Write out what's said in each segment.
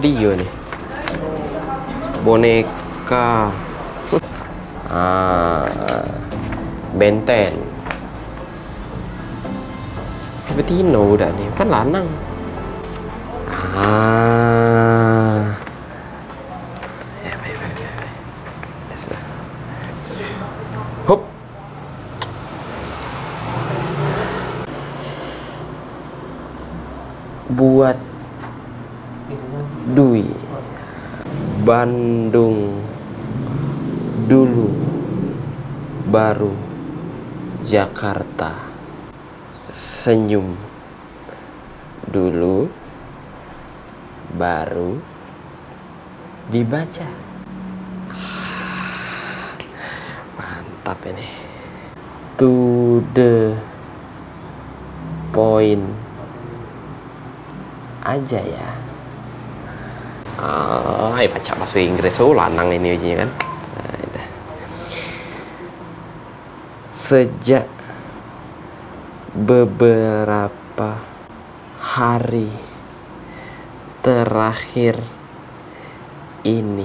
Dia nih? Boneka. Ah, benten. Betina udah nih, kan lanang. Ah. Ya, baik, baik, baik, baik. Ya sudah. Hop. Buat Dwi Bandung dulu baru Jakarta senyum dulu baru dibaca mantap ini to the point aja ya Ah, ya baca bahasa Inggris oh lanang ini ujinya kan. Nah. Sejak beberapa hari terakhir ini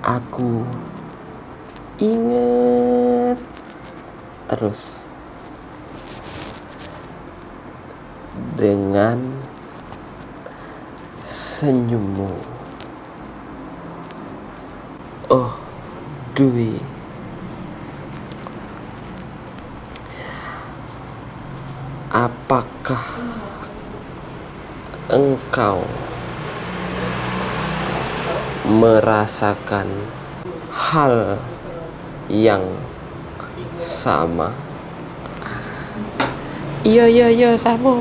aku inget terus dengan senyummu. Oh, Dwi. Apakah engkau merasakan hal yang sama? Iya, iya, iya, sama.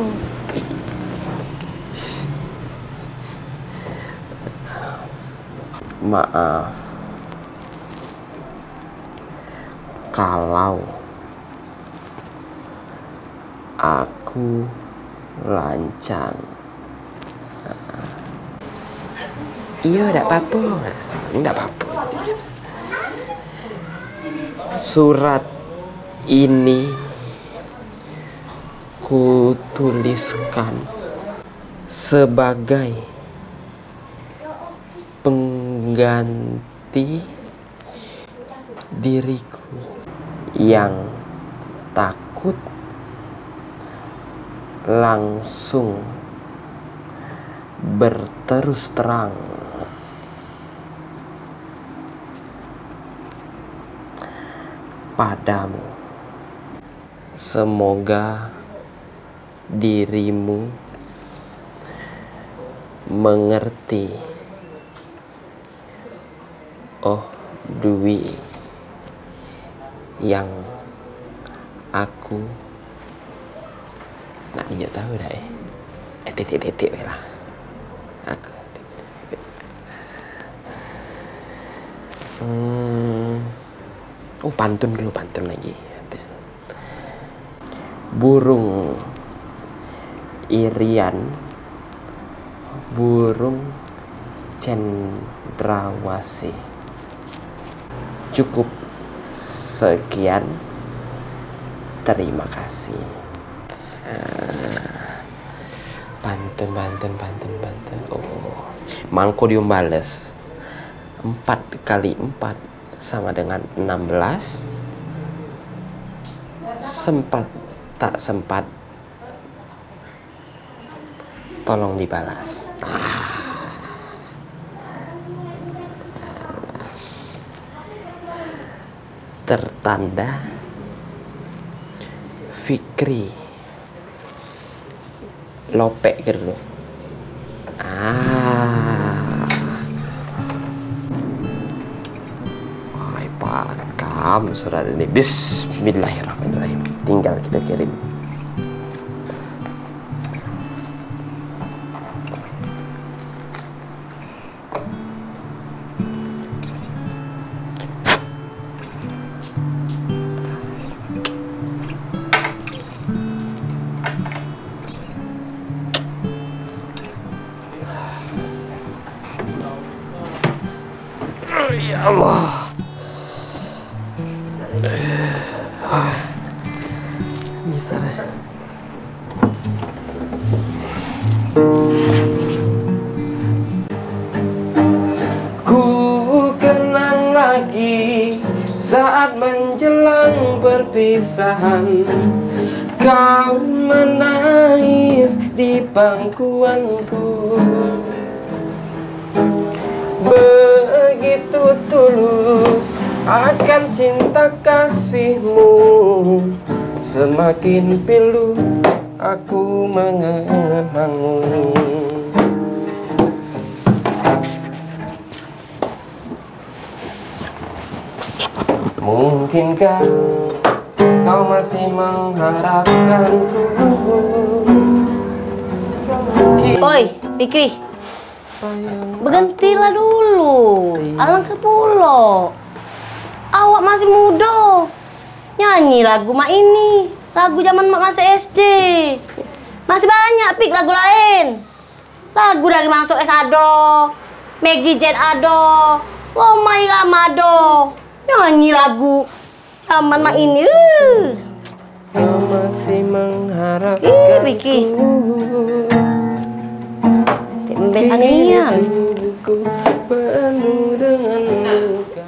Maaf. Kalau aku lancang. Iya, tidak apa-apa. Tidak apa-apa. Surat ini kutuliskan sebagai pengganti diriku yang takut langsung berterus terang padamu. Semoga dirimu mengerti. Oh, Dwi yang aku dia tahu dah eh. Eh titik-titik lah. Aku. Hmm. Oh, pantun dulu, pantun lagi. Burung irian burung cendrawasih cukup sekian terima kasih Pantun pantun pantun pantun oh. Mangko dium bales 4 kali 4 sama dengan 16 sempat tak sempat. Tolong dibalas. Ah. Tertanda Fikri lopek gitu loh. Ah. Wahai pakam surat ini. Bismillahirrahmanirrahim. Tinggal kita kirim perpisahan Kau menangis di pangkuanku. Begitu tulus akan cinta kasihmu. Semakin pilu aku mengenangmu Fikri. Berhentilah dulu. Alangkah pulo. Awak masih muda. Nyanyi lagu mak ini. Lagu zaman mak masih SD. Masih banyak pik lagu lain. Lagu dari masuk S Ado. Maggie Jet Ado. Oh my Ramado. Nyanyi lagu zaman mak ini. Uh. Kau masih Ih, anian. Hidupku penuh dengan luka.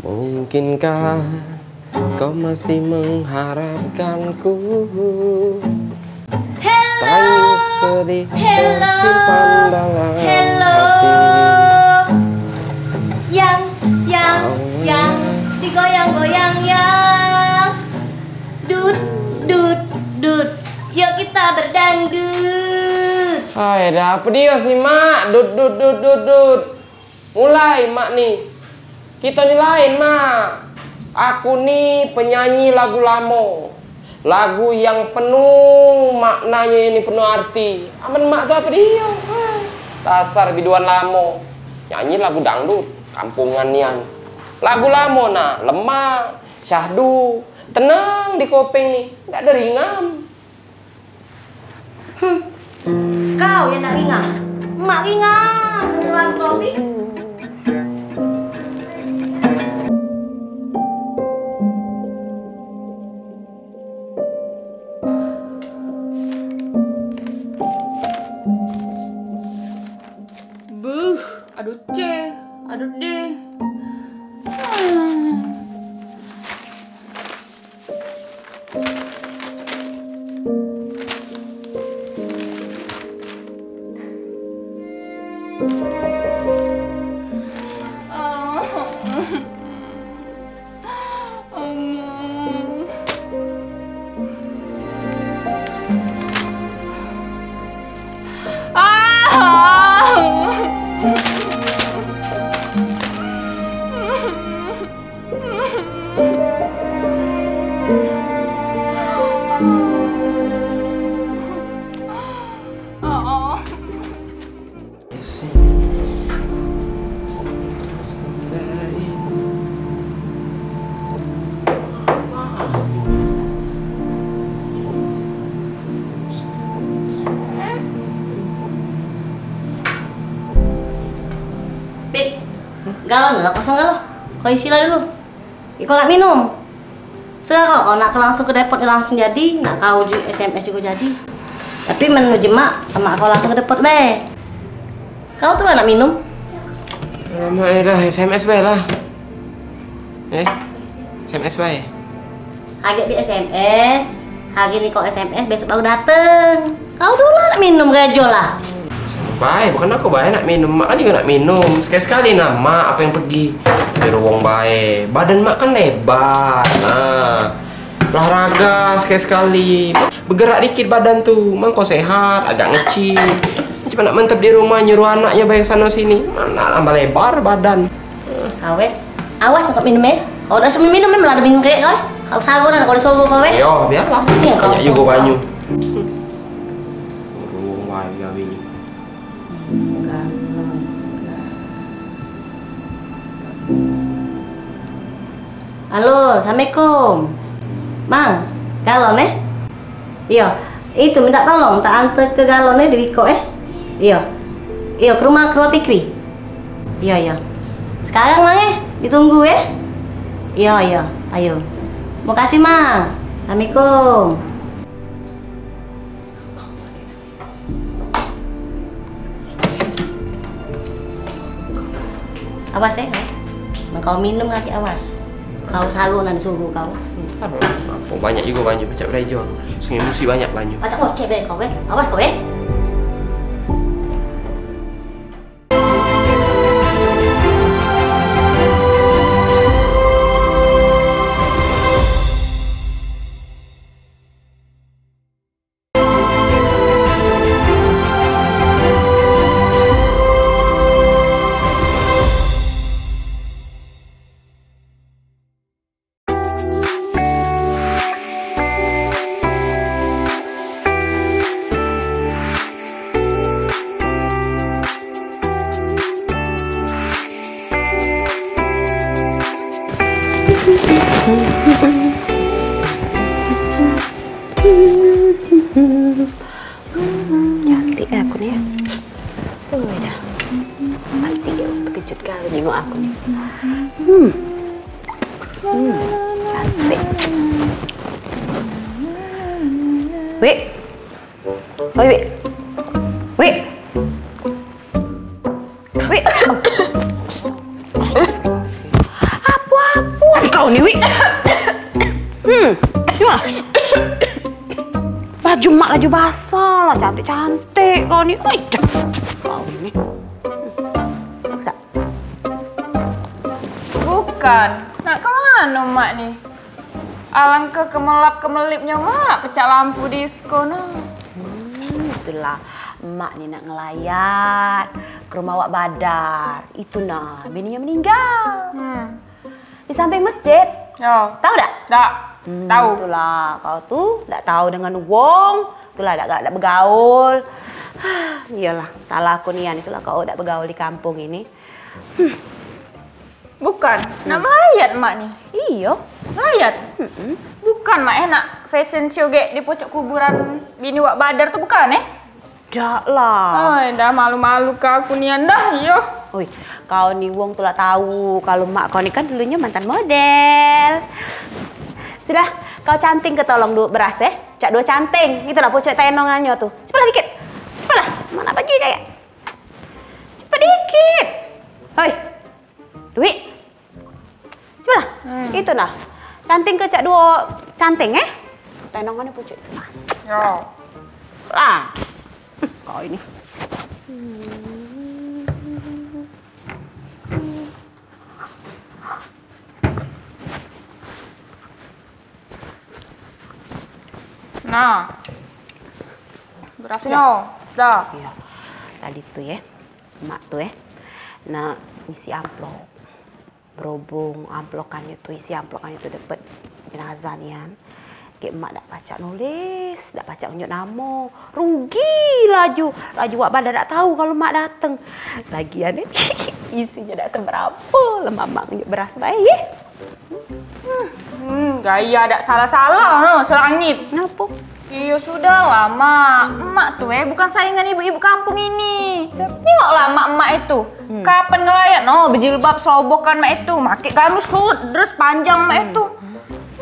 Mungkinkah kau masih mengharapkanku? Tangis pedih tersimpan dalam Hello. hati Yang, yang, yang digoyang-goyang yang Dut, dut, dut Yuk kita berdangdut Hai, ada apa dia sih, Mak? Dut, dut, dut, dut, dut. Mulai, Mak nih. Kita nih lain, Mak. Aku nih penyanyi lagu lamo. Lagu yang penuh maknanya ini penuh arti. Aman Mak tuh apa dia? Dasar biduan lamo. Nyanyi lagu dangdut, kampungan nian. Lagu lamo nah, lemah, syahdu, tenang di kopeng nih, nggak ada ringam. Kau yang nak ringan Mak ringan Lagu kopi Buh, aduh C, aduh D. isi lah dulu Iko nak minum Sekarang kau nak langsung ke depot langsung jadi Nak kau SMS juga jadi Tapi menuju mak Mak kau langsung ke depot be Kau tuh nak minum Lama ya dah, SMS bae lah. Eh, SMS bae. Agak di SMS Hari ini kau SMS besok baru dateng Kau tuh lah nak minum gajo lah Bae, bukan aku bae nak minum. Mak kan juga nak minum. Sekali-sekali mak apa yang pergi. Di ruang bae. Badan mak kan lebar. Nah, olahraga sekali-sekali. Bergerak dikit badan tuh. Mang kau sehat, agak ngecil. Cuma nak mantap di rumah nyuruh anaknya bayang sana sini. Mana tambah lebar badan. Kau eh Awas mau minum ya Kalau udah minum memang ada minum kayak kau eh. Kau sago nah kalau disuruh kau eh Yo, biarlah. Banyak juga banyu. Halo, Assalamualaikum. Mang, galon eh? Iya, itu minta tolong, tak antar ke galonnya di Wiko eh? Iya. Iya, ke rumah, ke rumah Fikri. Iya, iya. Sekarang mang eh, ditunggu eh? Iya, iya. Ayo. Makasih, Mang. Assalamualaikum. Awas ya, kau minum lagi awas. Kau salun dan suhu kau. Aduh, apa banyak juga banyak baca berejo aku. Sing emosi banyak banyak. Baca kocek deh kau, be. Awas kau, be. Kali Alangkah kemelap kemelipnya mak pecah lampu disko nah. Hmm, itulah emak nih nak ngelayat ke rumah Wak Badar. Itu nah, bininya meninggal. Hmm. Di samping masjid. Yo. Tahu tak? Tak. Hmm, Tahu. Itulah kau tuh tak tahu dengan wong. Itulah tak tak bergaul. Iyalah, salah aku nian itulah kau tak bergaul di kampung ini. Bukan. Nak melayat mak nih. Iyo. Melayat? Bukan mak eh nak fashion show ge di pojok kuburan bini wak badar tuh bukan eh? Dak lah. Ay, dah malu-malu ke aku nih dah, yo. Oi, kau nih wong tuh lah tahu kalau mak kau ni kan dulunya mantan model. Sudah, kau canting ke tolong dua beras eh. Cak dua canting. Itulah pucuk tenongannya tuh. Cepatlah dikit. Cepatlah. Mana pergi kayak. Cepat dikit. Hoi. Duit. Cepatlah. Itu nah. Canting ke cak dua canting eh. Tenongannya pucuk itu lah. Yo. Lah. Kau ini. Nah. Berasnya. Dah. Iya. Tadi tuh ya, emak tuh ya. Nah, isi amplop. Berhubung amplokannya tuh isi amplokannya tuh dapat jenazah nih kan. Kayak emak dak pacak nulis, dak pacak unjuk nama. Rugi laju. Laju wak badar dak tahu kalau mak dateng. Lagian isinya dak seberapa. Lemah mak unjuk beras baik ya. Hmm, gaya ada salah-salah no, selangit. Iya sudah lah, Mak. Emak tuh eh bukan saingan ibu-ibu kampung ini. Tengoklah emak-emak itu. Kapan ngelayat no, berjilbab selobokan mak itu. Make gamis sud, terus panjang mak itu.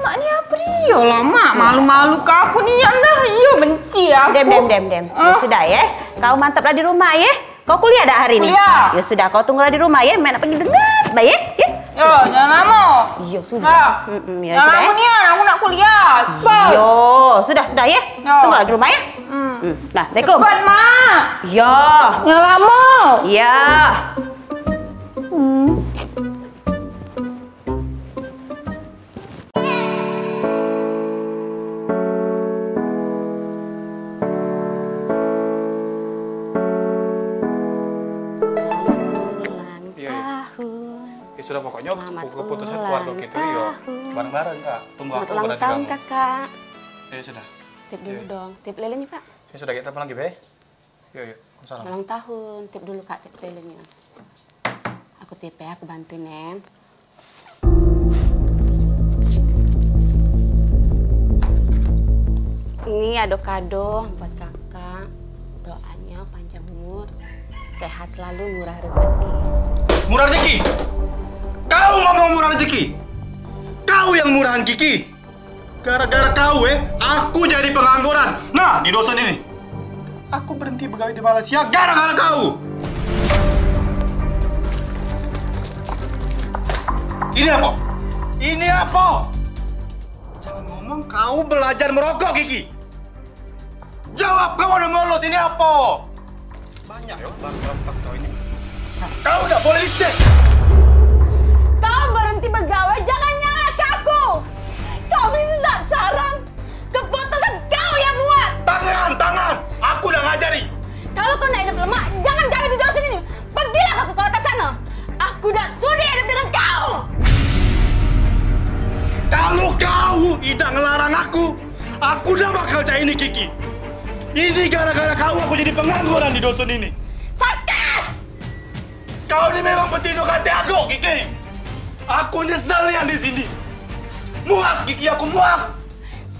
Mak ini apa dia lah, Mak? Malu-malu ke aku nih dah. Iya, benci aku. Dem, dem, dem, dem. Ya Ah. sudah ya. Kau mantaplah di rumah ya. Kau kuliah dak hari ini? Kuliah. Ya sudah, kau tunggulah di rumah ya. Main pergi dengar, baik ya? Yo, jangan lama. Iya sudah. Mm-mm, ya jangan sudah lama ya. nih, aku nak kuliah. Cepat. Yo, sudah, sudah ya. Yo. Tunggulah di rumah ya. Hmm. Hmm. Nah, Assalamualaikum. Cepat, Mak. Ya. Jangan lama. Ya. Ulang sudah pokoknya Selamat keputusan keluarga kita ya tahun. bareng-bareng kak. Tunggu aku ulang berarti tahun kamu. kakak. Ya sudah. Tip dulu Iya. dong. Tip lilin kak. Ya sudah kita telepon lagi be. Yuk yuk. Salam. Ulang tahun. Tip dulu kak tip lilinnya. Aku tip ya, aku bantuin ya. Ini ada kado buat kakak. Doanya panjang umur, sehat selalu, murah rezeki. Murah rezeki. Kau ngomong murah rezeki. Kau yang murahan Kiki. Gara-gara kau eh, aku jadi pengangguran. Nah, di dosen ini. Aku berhenti pegawai di Malaysia gara-gara kau. Ini apa? Ini apa? Jangan ngomong kau belajar merokok, Kiki. Jawab kau ada mulut, ini apa? Banyak ya barang-barang pas kau ini. Nah, kau udah boleh dicek. Kau berhenti pegawai, jangan nyala ke aku. Kau bisa saran. Keputusan kau yang buat. Tangan, tangan! Aku udah ngajari. Kalau kau nak hidup lemak, jangan gawe di dosen ini. Pergilah kau ke kota sana. Aku dah sudi hidup dengan kau. Kalau kau tidak ngelarang aku, aku udah bakal cari ini Kiki. Ini gara-gara kau aku jadi pengangguran di dosen ini. Sakit! Kau ini memang petino hati aku, Kiki. Aku nyesel yang di sini. Muak, Kiki, aku muak.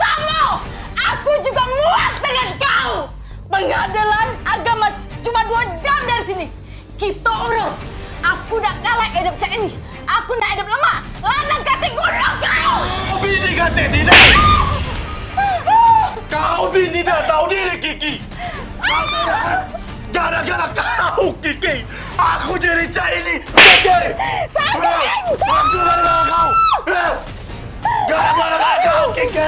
Sama! Aku juga muak dengan kau! Pengadilan agama cuma dua jam dari sini. Kita urus. Aku dah kalah hidup cak ini. Aku nak hidup lemah. Lanang kati gunung kau! Kau bini kata tidak. Kau bini dah tahu diri, Kiki. Gara-gara kau, Kiki. Aku jadi cah ini, Kiki. Sakit! Langsung gara-gara kau. Gara-gara kau, Kiki.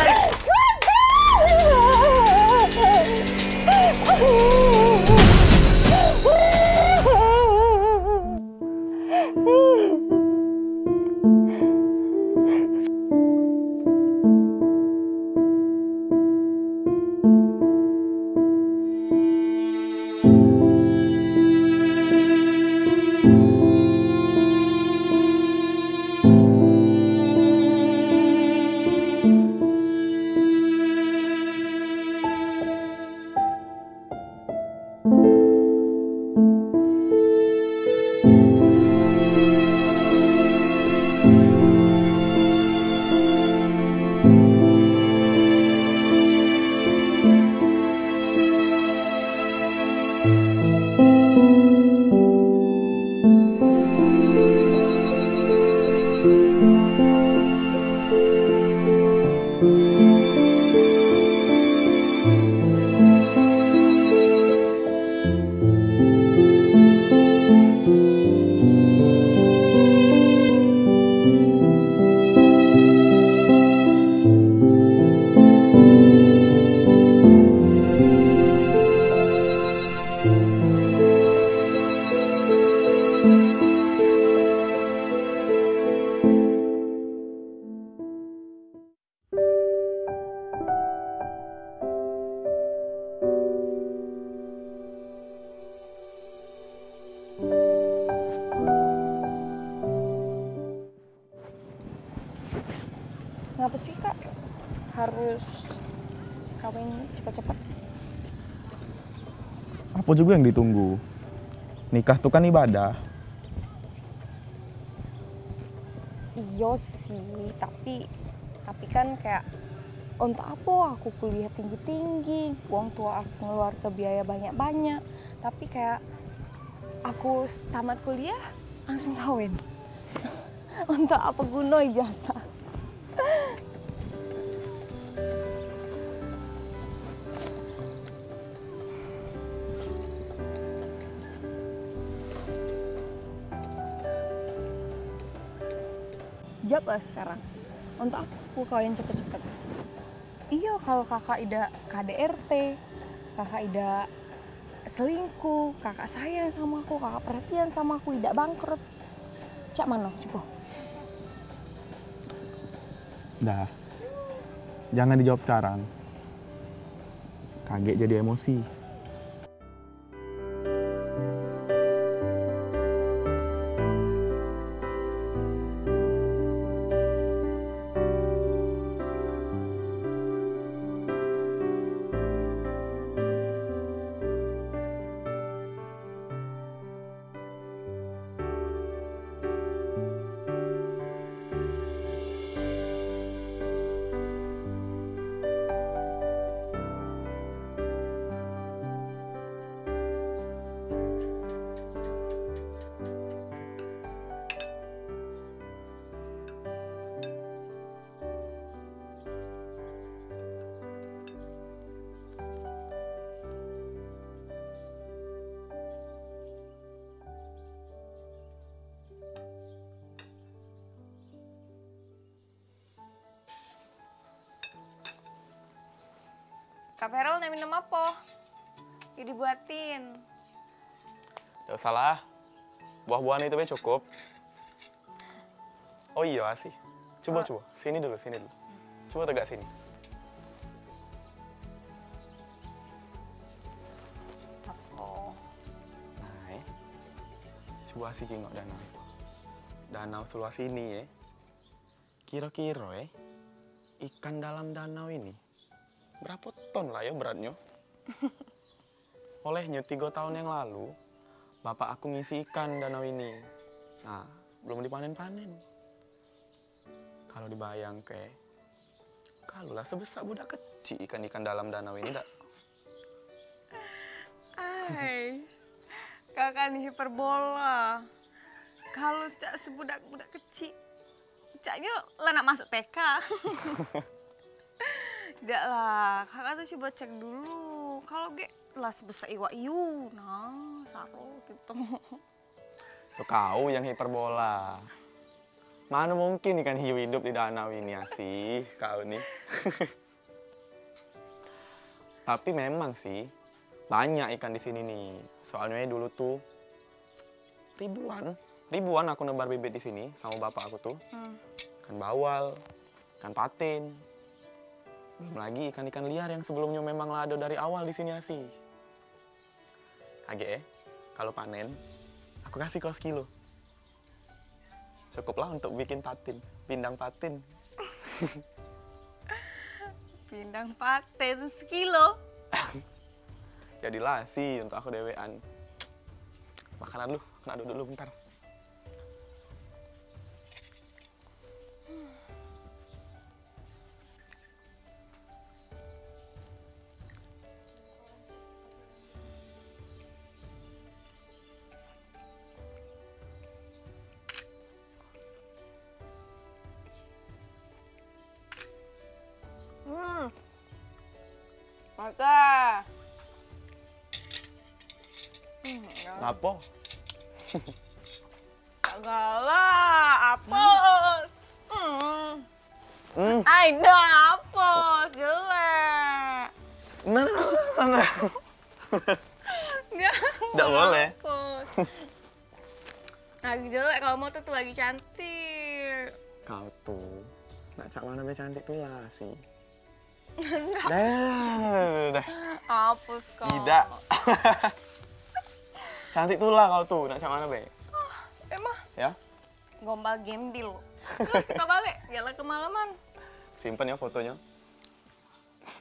Ngapa Apa juga yang ditunggu? Nikah tuh kan ibadah. Iya sih, tapi tapi kan kayak untuk apa aku kuliah tinggi-tinggi, uang tua aku ngeluar ke biaya banyak-banyak, tapi kayak aku tamat kuliah langsung kawin. untuk apa guna ijazah? Sekarang. Untuk aku kawin cepet-cepet. Iya kalau kakak Ida KDRT, kakak Ida selingkuh, kakak sayang sama aku, kakak perhatian sama aku, tidak bangkrut. Cak mana coba? Dah. Jangan dijawab sekarang. Kaget jadi emosi. Kak Feral mau minum apa? Ya dibuatin. Gak usah lah. Buah-buahan itu be cukup. Oh iya sih. Coba coba. Sini dulu, sini dulu. Coba tegak sini. Oh. Nah. Coba sih jengok danau itu. Danau seluas ini ya. Kira-kira eh. Ikan dalam danau ini. Berapa ton lah ya beratnya? Olehnya tiga tahun yang lalu, bapak aku ngisi ikan danau ini. Nah, belum dipanen-panen. Kalau dibayang ke, kalau lah sebesar budak kecil ikan-ikan dalam danau ini dak. Hai, kakak nih hiperbola. Kalau cak sebudak-budak kecil, caknya lah nak masuk TK. Tidak lah, kakak tuh coba cek dulu. Kalau ge lah sebesar iwa iu, nah saru gitu. Tuh kau yang hiperbola. Mana mungkin ikan hiu hidup di danau ini sih kau nih. Tapi memang sih banyak ikan di sini nih. Soalnya dulu tuh ribuan, ribuan aku nebar bibit di sini sama bapak aku tuh. Ikan bawal, ikan patin. Belum lagi ikan-ikan liar yang sebelumnya memang ada dari awal di sini sih. Kage, kalau panen, aku kasih kau sekilo. Cukuplah untuk bikin patin, pindang patin. Pindang paten sekilo. Jadilah sih untuk aku dewean. Makanan lu, kena duduk dulu bentar. Apa? Segala apos. Hmm. Hmm. Aida apos jelek. Nah, nah, nah. Nggak Nggak mau boleh. Lagi jelek kalau mau tuh, tuh lagi cantik. Kau tuh, nak cak mana cantik tuh lah sih. Dah, dah, dah, dah. Hapus kok. Tidak. cantik tuh lah kau tuh, nak cak mana be? Emang Ya, gombal gembil. Yuk, kita balik, jalan kemalaman. simpen ya fotonya.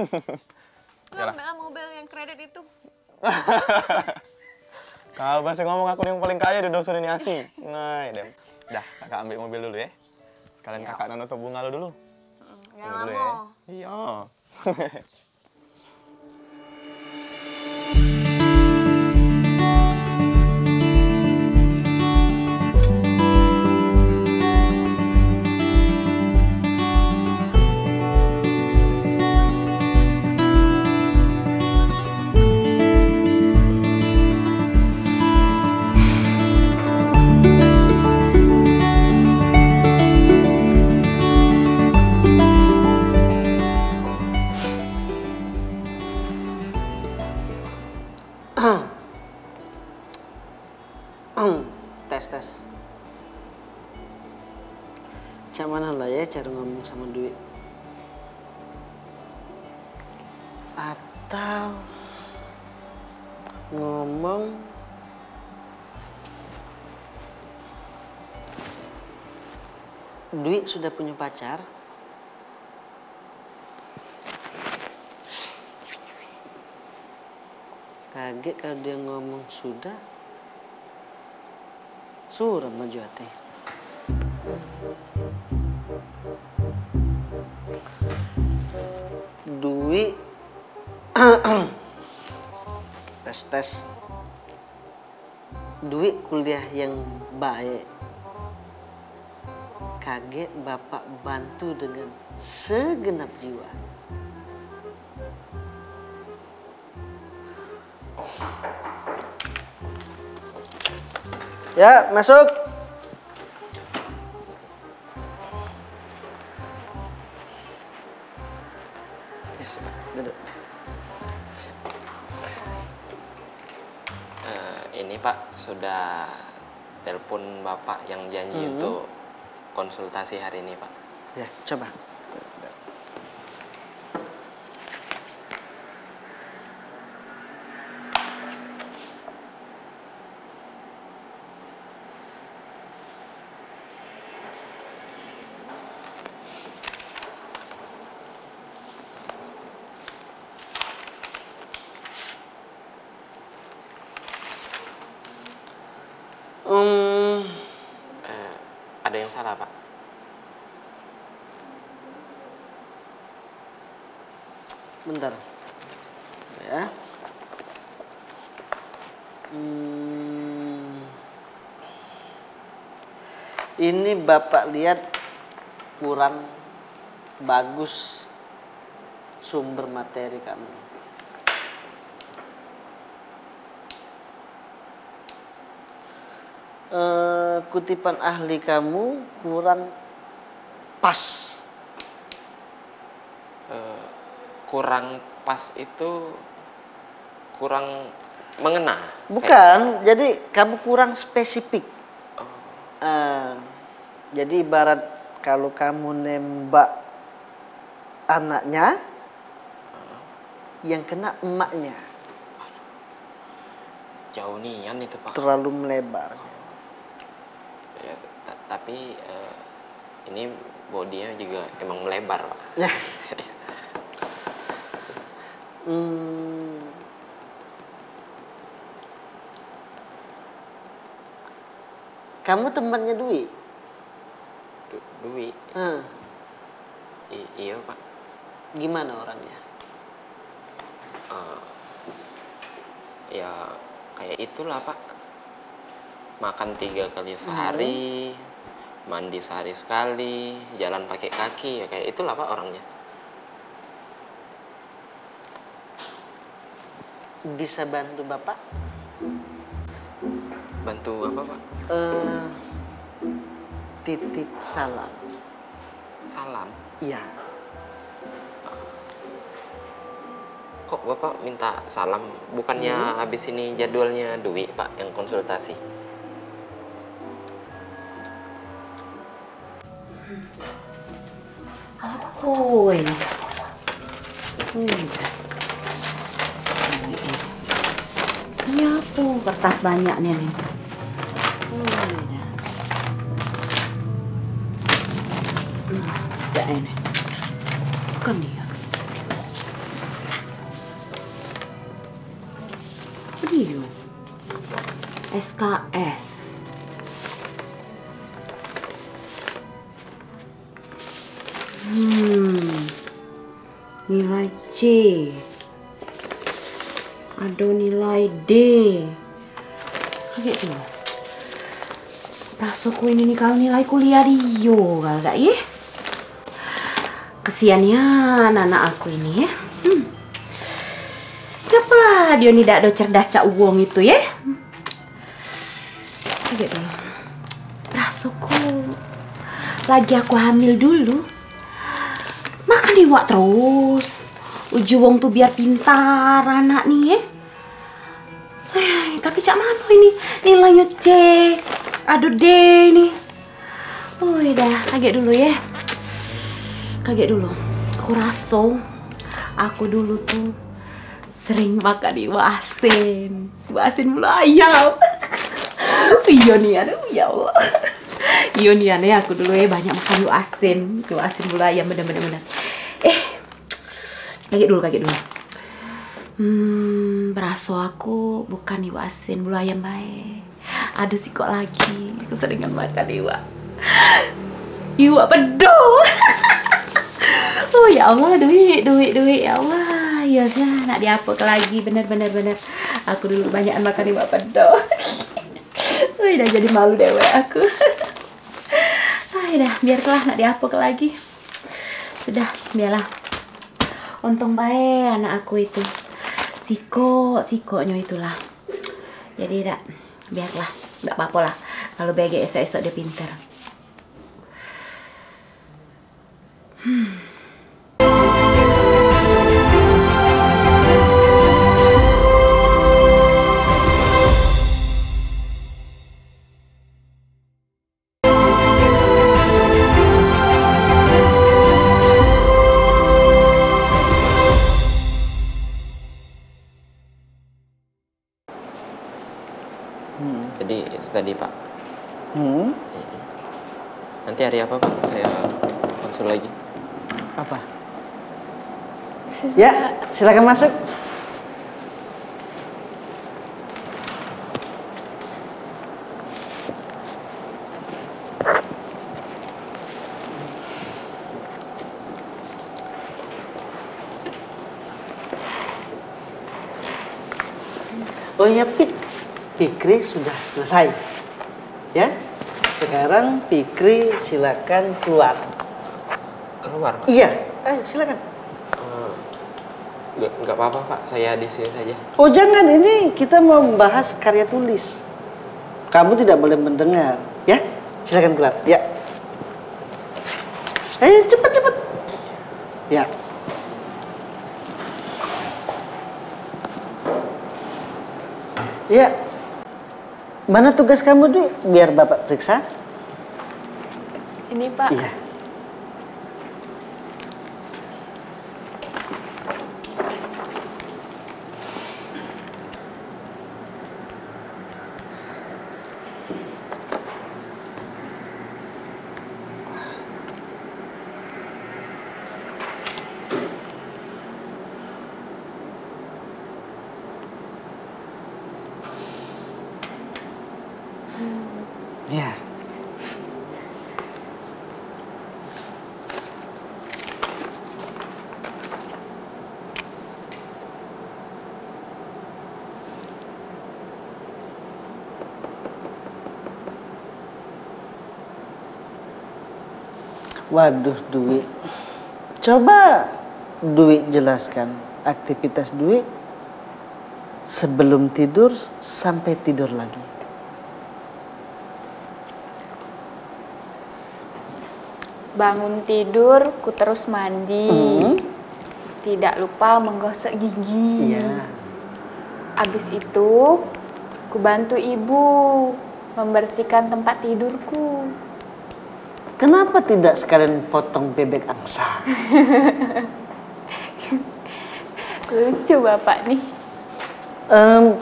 Lu ambil mobil yang kredit itu. Kalau bahasa ngomong aku yang paling kaya di dosen ini asih. Nah, dem. Dah, kakak ambil mobil dulu ya. Sekalian kakak nonton bunga lo dulu. Nggak Tunggu dulu ya. Iya. tes tes. Cak mana lah ya cara ngomong sama duit atau ngomong duit sudah punya pacar? Kaget kalau dia ngomong sudah suram maju hati. Duit tes tes. Duit kuliah yang baik. Kaget bapak bantu dengan segenap jiwa Ya, masuk. Eh, ini Pak sudah telepon Bapak yang janji mm -hmm. untuk konsultasi hari ini Pak. Ya, coba. Ini Bapak lihat kurang bagus sumber materi kamu. Eh, kutipan ahli kamu kurang pas. Eh, kurang pas itu kurang mengena. Kayak- Bukan, jadi kamu kurang spesifik. Eh, jadi ibarat kalau kamu nembak anaknya, yang kena emaknya jauh nian itu Pak. terlalu melebar. Ya, ta- tapi eh, ini bodinya juga emang melebar Pak. Hmm. Kamu temannya Dwi? Dwi, Hmm. i- iya Pak. Gimana orangnya? Eh, ya kayak itulah Pak. Makan tiga kali sehari, mandi sehari sekali, jalan pakai kaki, ya kayak itulah Pak orangnya. Bisa bantu Bapak? Bantu apa Pak? Eh, titip salam. Salam. Iya. Kok Bapak minta salam? Bukannya habis ini jadwalnya Dwi Pak yang konsultasi? Oh, ini. Hmm. Ini apa? Kertas banyak nih nih. Ya ini. Bukan dia. SKS. Hmm. Nilai C. Ada nilai D. Kaget tuh. Rasaku ini nih kalau nilai kuliah Rio kalau gak ya. Kesian ya anak aku ini ya. Hmm. Lah dia tidak ada cerdas cak uang itu ya? Kaget dulu. Rasaku lagi aku hamil dulu makan iwak terus uji wong tuh biar pintar anak nih ya Eh, tapi cak mana ini nilainya C aduh D nih oh dah kaget dulu ya kaget dulu. Aku raso aku dulu tuh sering makan iwak asin. Iwak asin mulu ayam. Iya nih ya Allah. Iya nih aku dulu ya banyak makan iwak asin. Iwak asin mulu ayam bener-bener bener. Eh kaget dulu kaget dulu. Hmm beraso aku bukan iwak asin bulu ayam baik ada sih kok lagi keseringan makan iwak iwak pedo oh ya Allah duit duit duit ya Allah ya sih nak diapa lagi bener bener bener aku dulu banyak makan iwak pedo Wih, udah jadi malu dewe aku. Ah, dah, biarlah nak diapa lagi. Sudah, biarlah. Untung baik anak aku itu. Siko, sikonya itulah. Jadi dak, biarlah. Nggak apa-apa lah. Kalau BG esok-esok dia pintar. Silakan masuk. Oh iya, Pik. Fikri sudah selesai. Ya. Sekarang Fikri silakan keluar. Keluar. Iya, ayo silakan. Eh, Nggak apa-apa Pak, saya di sini saja. Oh jangan, ini kita mau membahas karya tulis. Kamu tidak boleh mendengar, ya? Silakan keluar, ya. Ayo cepat cepat. Ya. Ya. Mana tugas kamu, Dwi? Biar Bapak periksa. Ini Pak. Iya. Waduh, Dwi. Coba Dwi jelaskan aktivitas Dwi sebelum tidur sampai tidur lagi. Bangun tidur, ku terus mandi. Tidak lupa menggosok gigi. Iya. Abis itu, ku bantu ibu membersihkan tempat tidurku. Kenapa tidak sekalian potong bebek angsa? Lucu bapak nih. Em,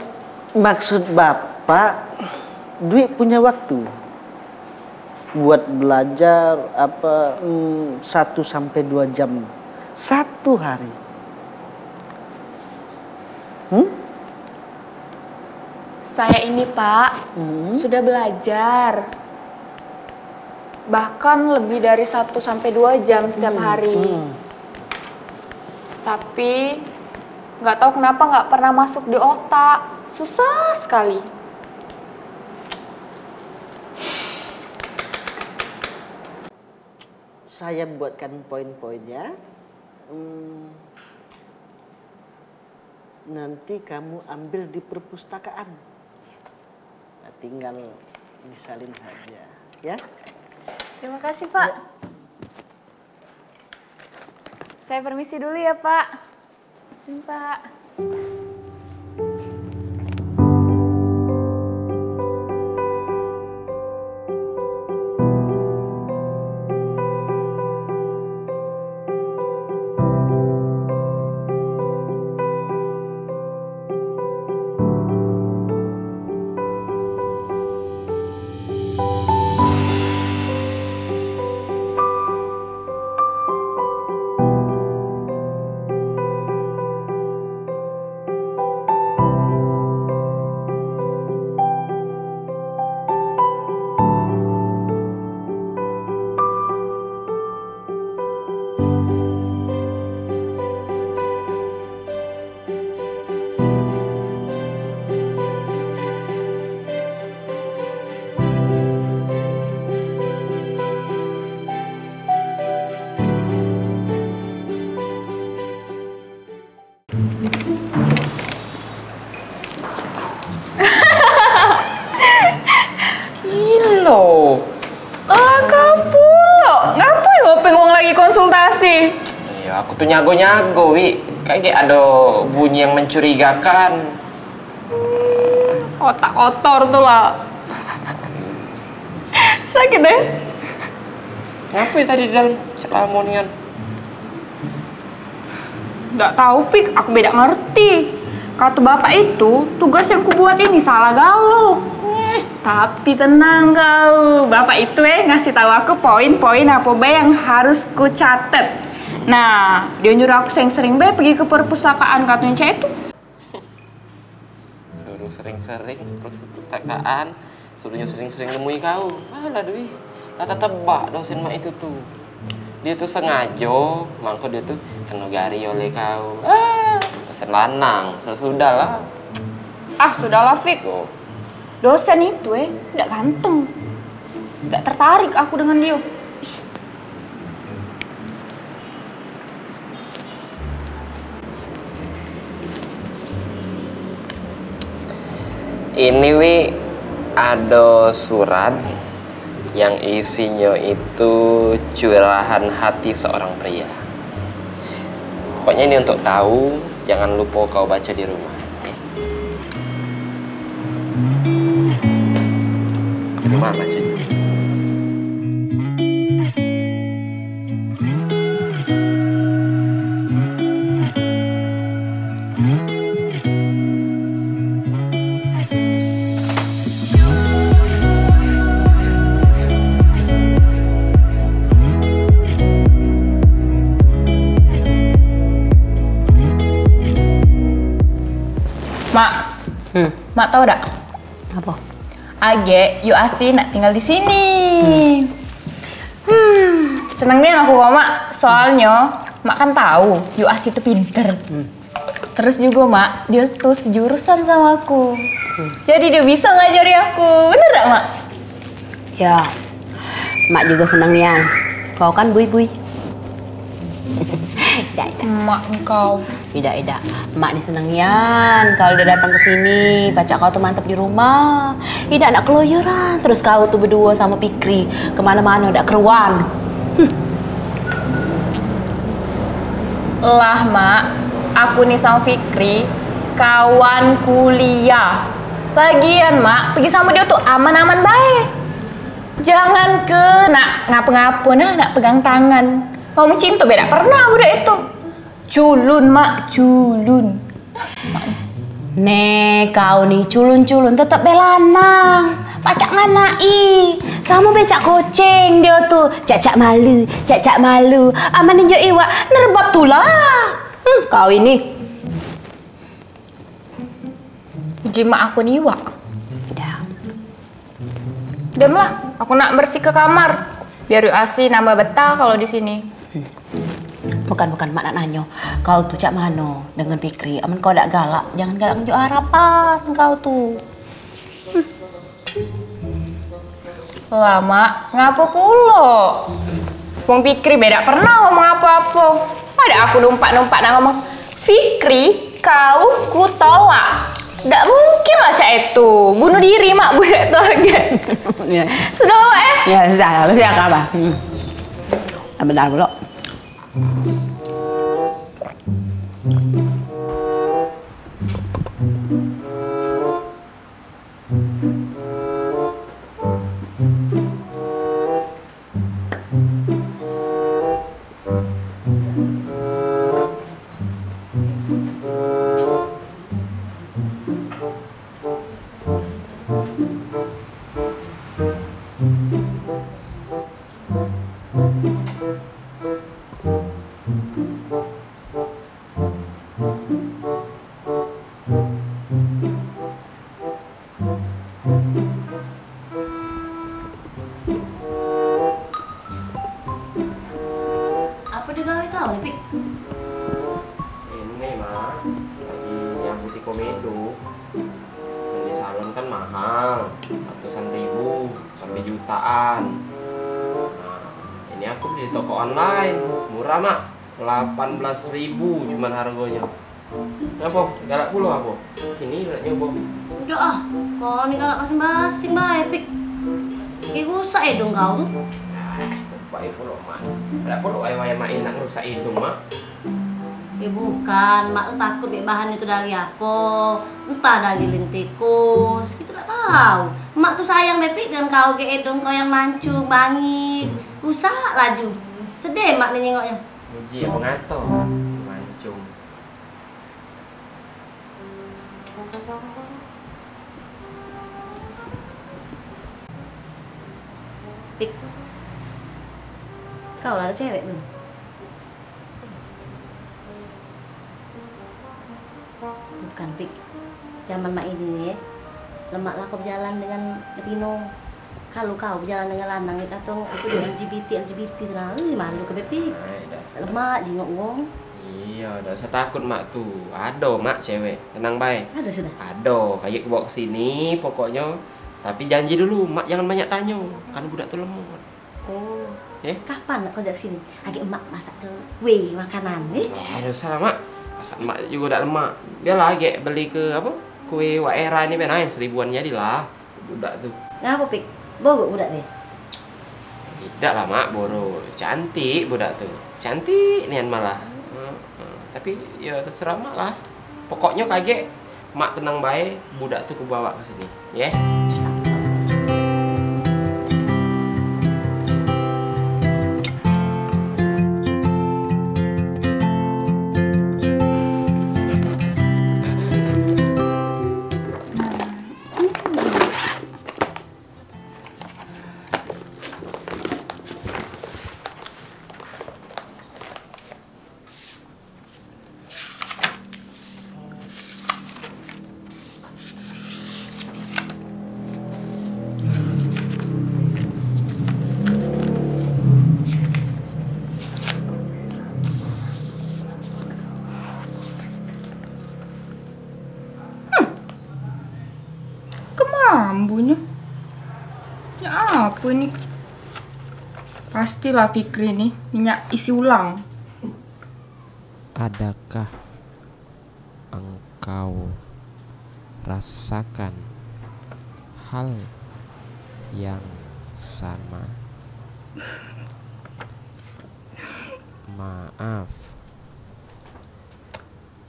maksud Bapak, Dwi punya waktu buat belajar apa hmm, satu sampai dua jam satu hari. Hmm? Saya ini pak, sudah belajar. Bahkan lebih dari 1 sampai 2 jam setiap hari. Tapi nggak tahu kenapa nggak pernah masuk di otak. Susah sekali. Saya buatkan poin-poinnya. Hmm, nanti kamu ambil di perpustakaan. Nah, tinggal disalin saja, ya. Terima kasih pak. Saya permisi dulu ya pak. Sini Gilo. Ah, lo. Ngapain ngopeng uang lagi konsultasi? Iya, aku tuh nyago-nyago, Wi. Kayak ada bunyi yang mencurigakan. Otak kotor tuh lah. Sakit deh. Ngapain tadi di dalam celamonian? Nggak tahu pik, aku beda ngerti. Kata bapak itu, tugas yang kubuat ini salah galau. Tapi tenang kau, bapak itu eh ngasih tahu aku poin-poin apa be yang harus ku catet. Nah, dia nyuruh aku sering-sering be pergi ke perpustakaan katanya cek itu. Suruh sering-sering perpustakaan, suruhnya sering-sering nemui kau. Alah dui, rata tebak dosen mak itu tuh. Dia tuh sengaja, mangko dia tuh kena gari oleh kau. Ah, dosen lanang, sudah sudah lah. Ah, sudahlah Fik. Dosen itu eh tidak ganteng. Tidak tertarik aku dengan dia. Ini wi ada surat yang isinya itu curahan hati seorang pria. Pokoknya ini untuk kau, jangan lupa kau baca di rumah. Ya. Di rumah baca. Mak, Hmm. mak tahu tak? Apa? Age, yuk Asi nak tinggal di sini. Hmm, senengnya aku mak, soalnya mak kan tahu yuk Asi itu pinter. Terus juga mak, dia tuh sejurusan sama aku. Jadi dia bisa ngajari aku, bener gak mak? Ya, mak juga senang Nian. Kau kan bui-bui. Mak nih kau. Tidak, tidak. Mak nih senang Nian. Kalau dia datang ke sini, baca kau tuh mantap di rumah. Tidak nak keluyuran. Terus kau tuh berdua sama Pikri ke mana-mana, udah keruan. Lah mak, aku nih sama Fikri kawan kuliah. Lagian mak, pergi sama dia tuh aman-aman baik. Jangan ke nak ngapa-ngapa nak pegang tangan. Mau cinta beda pernah udah itu. Culun mak, culun. Nek kau nih culun-culun tetap belanang. Pacak nganai. Sama becak koceng dia tuh. Cacak malu, cacak malu. Aman jo iwa nerbab tulah. Hmm, kau ini. Jadi mak aku nih wak. Tidak. Diam lah, aku nak bersih ke kamar. Biar yuk asi nambah betah kalau di sini. Bukan, bukan, mak nak nanya. Kau tuh cak mano dengan Fikri. Aman kau tak galak. Jangan galak menunjuk harapan kau tuh. Lama, ngapa pulo? Wong Fikri beda pernah ngomong apa-apa. Ada aku numpak-numpak nak ngomong, Fikri, kau ku tolak. Nggak mungkin lah cak itu. Bunuh diri mak budak toget. ya, Sudah mak eh. ya sudah, sudah apa? Hmm. Bentar dulu. Apa ribu cuman harganya. Apa? Galak puluh aku. Sini udah nyoba. Udah ah, kau nih galak masing-masing bae, Pik. Kayak rusak ya dong kau baik puluh mak. Ada puluh ayam-ayam mak enak rusak hidung mak. Ya bukan, mak tuh takut ya bahan itu dari apa. Entah dari lintikus, kita tak tahu. Mak tuh sayang deh, Pik, dengan kau ke edong kau yang mancung, bangit. Rusak laju. Sedih mak nih nengoknya. Muji ya pengato. Mancung. Pik. Kau ada cewek belum? Bukan, Pik. Zaman mak ini ya, lemaklah kau berjalan dengan Rino. Kalau kau berjalan dengan lanang, kita tuh itu dia LGBT, LGBT. Nah, eh, malu ke Pik. Lemak, jingok wong. Iya, udah usah takut mak tuh. Ada mak cewek, tenang baik. Ada sudah. Ada, kayak ke bawa ke sini pokoknya. Tapi janji dulu, mak jangan banyak tanya. Kan budak tuh lemot. Oh, Eh? kapan nak kau jak sini? Agak emak masak tuh kue makanan nih. Eh, ada salah mak. Masak mak juga udah lemak. Dia lagi beli ke apa? Kue Waera ini benain seribuan jadilah. Budak tuh. Ngapa pik? Bogok budak deh. Tidak lah mak, boro. Cantik budak tuh. Cantik nian malah. Hmm, hmm. Tapi ya terserah mak lah. Pokoknya kaget mak tenang baik, budak tuh kubawa ke sini, ya. Kemambunya. Apa nih? Pastilah Fikri nih, minyak isi ulang. Adakah engkau rasakan hal yang sama? Maaf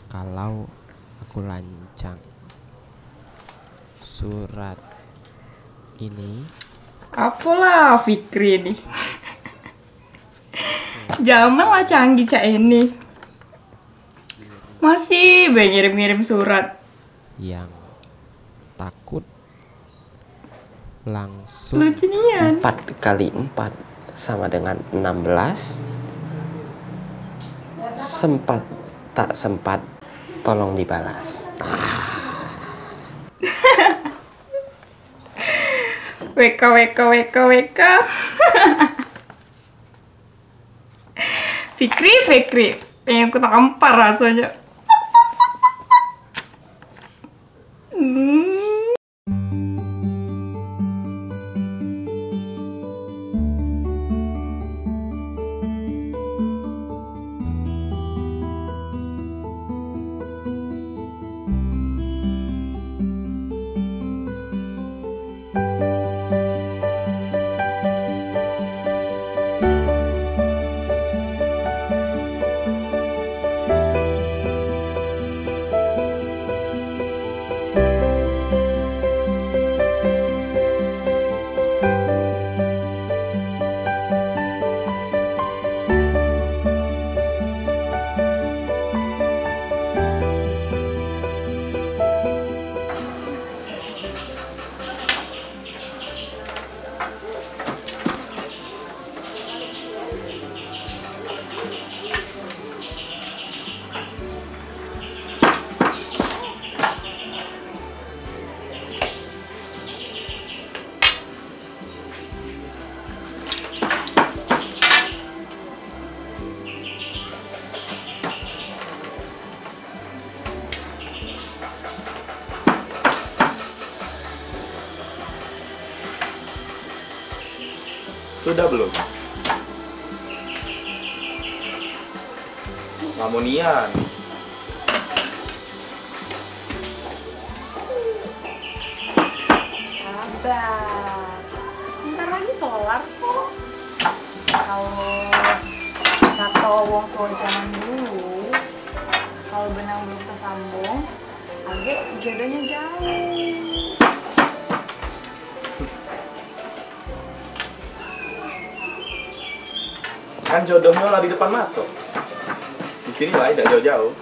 kalau aku lancang. Surat ini Apalah Fikri nih. Zaman lah canggih cak ini. Masih be ngirim-ngirim surat. yang takut langsung Lucu nian. 4 kali 4 sama dengan 16 sempat tak sempat tolong dibalas WK WK WK WK. Fikri Fikri, pengen aku tampar rasanya. Hmm. Sudah belum? Kamu jodohnya lah di depan mata. Di sini lah, tidak jauh-jauh.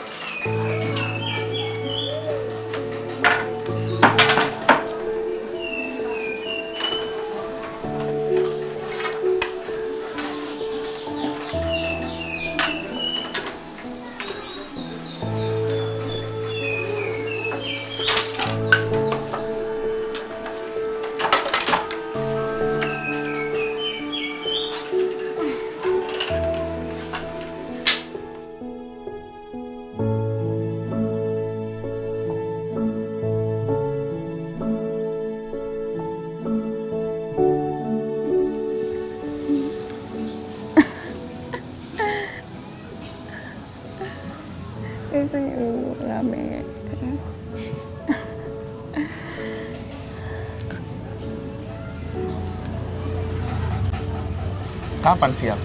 Kapan siap?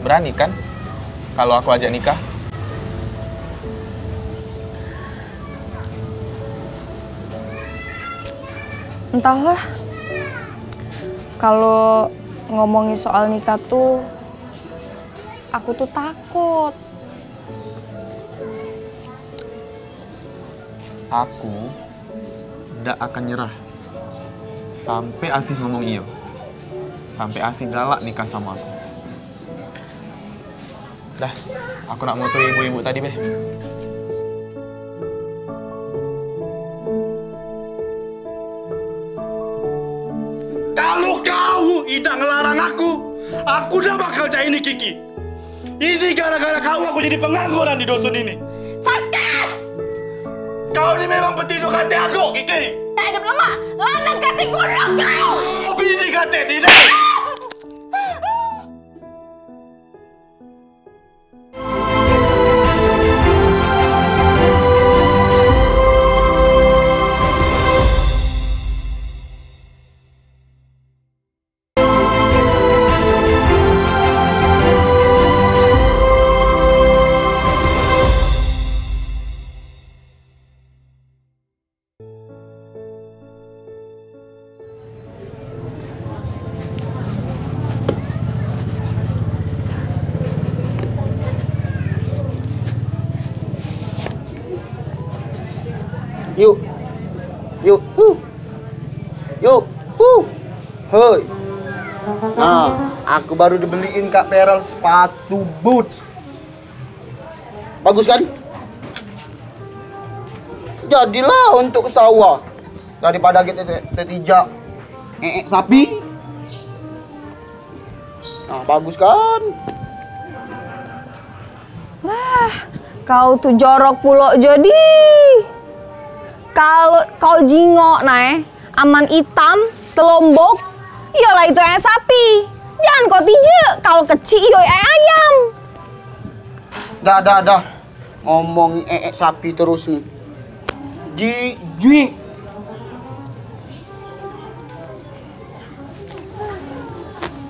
Berani kan? Kalau aku ajak nikah? Entahlah. Kalau ngomongin soal nikah tuh, aku tuh takut. Aku tidak akan nyerah. Sampai Asih ngomong iyo. Sampai Asih galak nikah sama aku. Dah, aku nak moto ibu-ibu tadi, Beh. Kalau kau tidak ngelarang aku, aku udah bakal cari ini Kiki. Ini gara-gara kau aku jadi pengangguran di dusun ini. Kau ini memang petidu kate aku, Kiki. Tak ada lemak, lanang kating buruk kau! Kau bini kate tidak. Yuk. Hoi. Nah, aku baru dibeliin Kak Peral sepatu boots. Bagus kan? Jadilah untuk sawah. Daripada kita tetijak ee sapi. Nah, bagus kan? Kau tuh jorok pulo jadi. Kalau kau jingok nae, aman hitam, telombok, iyalah itu ayam sapi. Jangan kau tije, kalau kecil iyo ayam. Dah, dah, dah. Ngomongin ee sapi terus nih. Ji, Ji.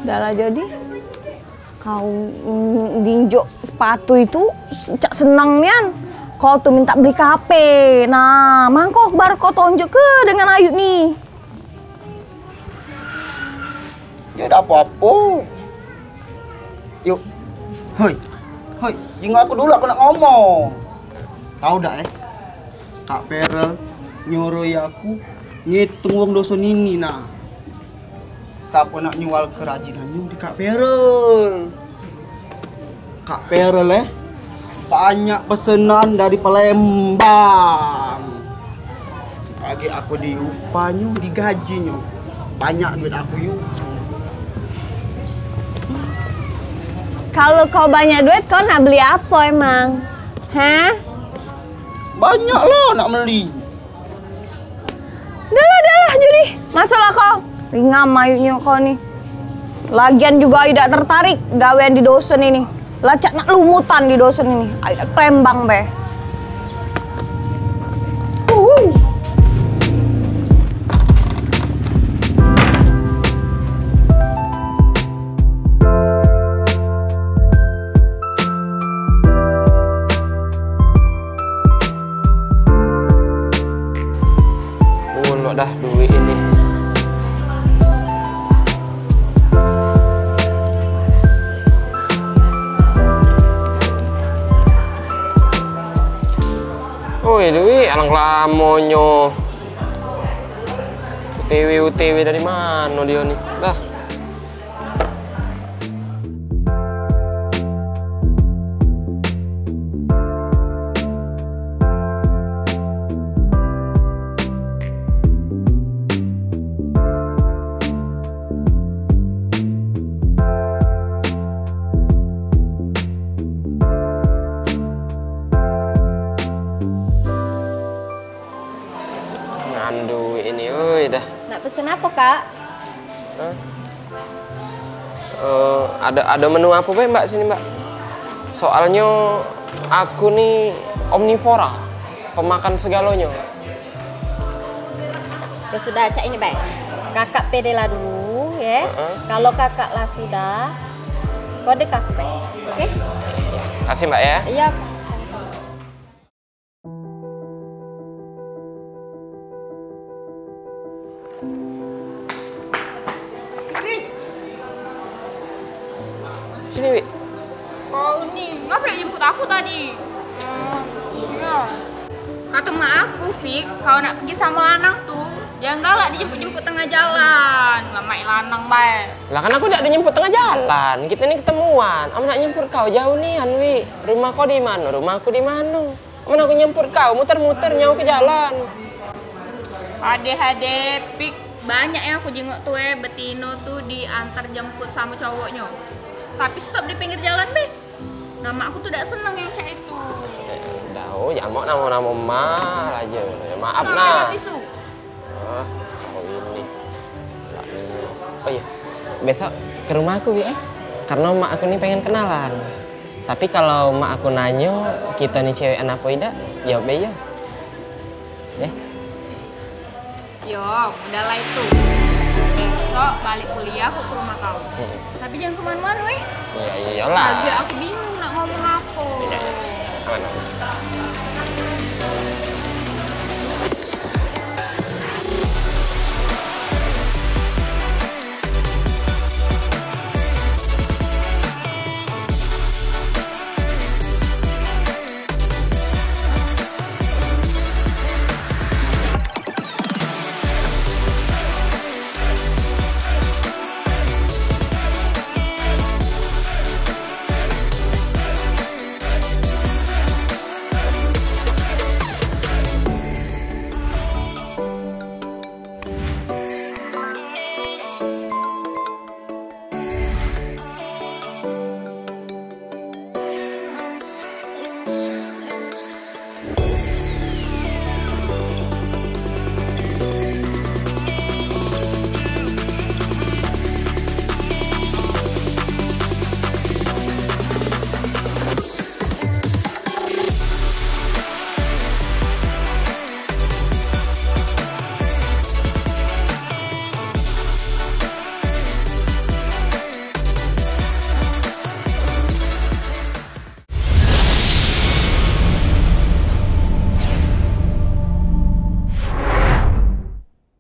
Udah lah jadi. Kau mm, dinjo sepatu itu cak senang nian. Kau tuh minta beli KP. Nah, mangkok baru kau tonjok ke dengan Ayu nih. Ya udah apa-apa. Yuk. Hoi. Hoi, jingok aku dulu aku nak ngomong. Tahu dah eh. Kak Perel nyuruh aku ngitung wong doson ini nah. Siapa nak nyual kerajinannya di Kak Perel. Kak Perel eh banyak pesanan dari Palembang. Lagi aku di upahnya, digajinya. Banyak duit aku yuk. Kalau kau banyak duit, kau nak beli apa emang? Hah? Banyak lah nak beli. Dah lah, dah lah, jadi. Masuklah kau. Ringam ayunya kau nih. Lagian juga tidak tertarik gawean di dosen ini. Lacak nak lumutan di dosen ini. Ayu dak Palembang alang lamonyo. UTW UTW dari mana dia nih? Ada ada menu apa Mbak, Mbak sini Mbak? Soalnya aku nih omnivora, pemakan segalanya. Ya sudah, Cak ini baik. Kakak pede lah dulu ya. Heeh. Kalau kakak lah sudah, kode kakak baik. Oke? Oke, ya. Kasih Mbak ya. Iya. Nyemput kau jauh nih, Wi. Rumah kau di mana? Rumah aku di mana? Mana aku nyemput kau, muter-muter nyawa ke jalan. Ade-ade, Fik, banyak yang aku jenguk tuh eh, Betino tuh diantar jemput sama cowoknya. Tapi stop di pinggir jalan, Be. Nama aku tuh tidak seneng yang cek itu. Udah, oh, jangan mau nama-nama mal aja. Ya, maaf nah. Ah, oh ini. Oh iya, besok ke rumah aku ya. Karena mak aku nih pengen kenalan. Tapi kalau mak aku nanya kita nih cewek anak apa tidak, jawab aja. Ya, Yo, udahlah itu. Besok balik kuliah aku ke rumah kau. Hmm. Tapi jangan ke mana-mana, weh. iya iya iyalah. Biar aku bingung nak ngomong apa. Iya, iya. Aman, aman.